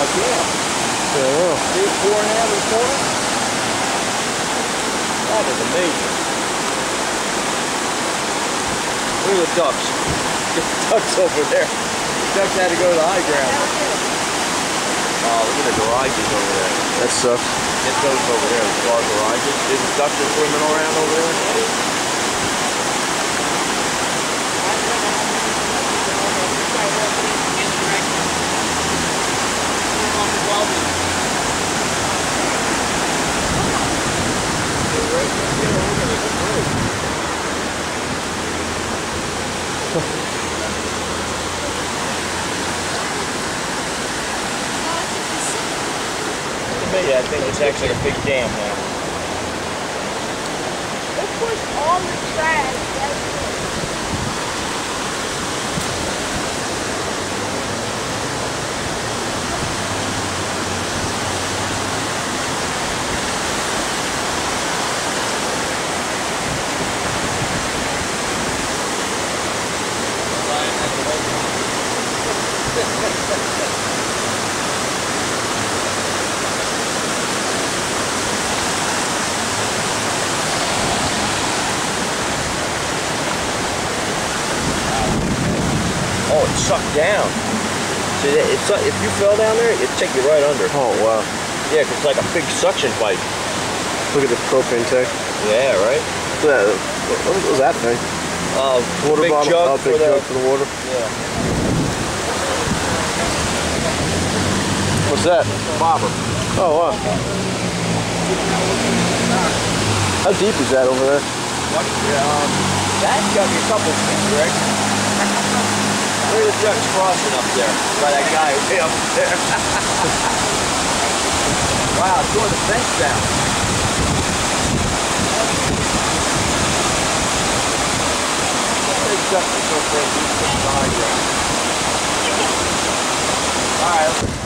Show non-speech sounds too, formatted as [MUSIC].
just acts like a jam. Yeah. See, four and a half and four? That is amazing. Look at the ducks. Get the ducks over there. The ducks had to go to the high ground. Oh, look at the garages over there. That sucks. Get those over there, the car garages. See the ducks are swimming around over there? It's actually a big dam now. Pushed all the trash. Oh, it sucked down. See, that- it's, if you fell down there, it'd take you right under. Oh wow. Yeah, 'cause it's like a big suction pipe. Look at the propane tank. Yeah, right? That. What what was that thing? Uh, Water big bottle. jug oh, big for the, jug for the water. Yeah. What's that? Bobber. Oh wow. How deep is that over there? Yeah, um, that's got me a couple feet, Greg. There's at the trucks crossing up there by that guy way up there. [LAUGHS] wow, it's going the fence down. Alright.